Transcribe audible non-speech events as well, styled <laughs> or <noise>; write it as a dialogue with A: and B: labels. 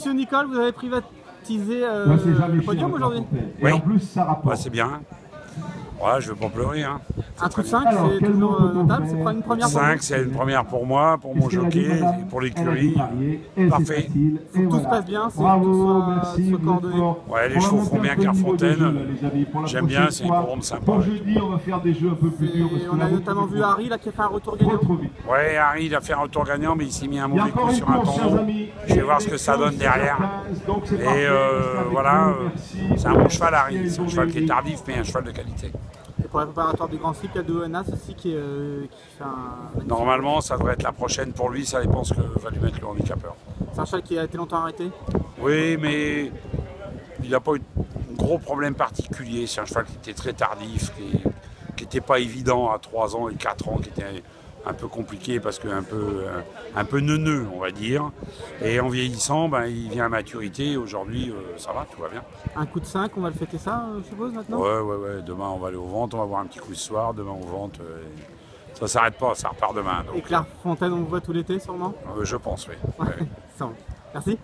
A: Monsieur Nicole, vous avez privatisé euh,
B: Moi, c'est jamais
A: le podium aujourd'hui
C: Oui.
B: en plus, ça rapporte.
C: Ouais, c'est bien. Ouais, je veux pas pleurer. Hein.
A: Un de 5,
B: Alors,
A: c'est toujours euh, notable,
B: faire
A: c'est pas une première fois.
C: 5, c'est une première pour moi, pour mon jockey, et pour l'écurie. Parfait.
A: que tout se passe bien, c'est que tout
B: Bravo,
A: soit-
B: merci,
A: soit
B: vous
A: coordonné.
C: Ouais, les chevaux font bien Clairefontaine. J'aime bien, c'est une couronne sympa.
B: Pour jeudi, on va faire des jeux un peu plus durs.
A: on a notamment vu Harry là, qui a fait un retour gagnant.
C: Ouais, Harry, il a fait un retour gagnant, mais il s'est mis un mauvais coup sur un
B: amis.
C: Je vais voir ce que ça donne derrière. Et euh, voilà, euh, c'est un bon cheval, Harry. C'est un cheval qui est tardif, mais un cheval de qualité.
A: Et pour la préparatoire du Grand Cycle, il y a deux Oenas aussi qui, euh, qui fait un.
C: Normalement, ça devrait être la prochaine pour lui, ça dépend ce que va lui mettre le handicapeur.
A: C'est un cheval qui a été longtemps arrêté.
C: Oui, mais il n'a pas eu de gros problème particulier. C'est un cheval qui était très tardif, qui n'était pas évident à 3 ans et 4 ans, qui était un peu compliqué parce qu'un peu, euh, un peu neuneux, on va dire. Et en vieillissant, ben, il vient à maturité. Aujourd'hui, euh, ça va, tout va bien.
A: Un coup de 5, on va le fêter ça, euh, je suppose, maintenant?
C: Ouais, ouais, ouais. Demain, on va aller aux ventes, on va voir un petit coup ce soir. Demain, aux ventes. euh, ça s'arrête pas, ça repart demain.
A: Et
C: Donc,
A: Claire Fontaine, on le voit tout l'été, sûrement?
C: euh, je pense, oui. Ouais. <laughs>
A: Merci.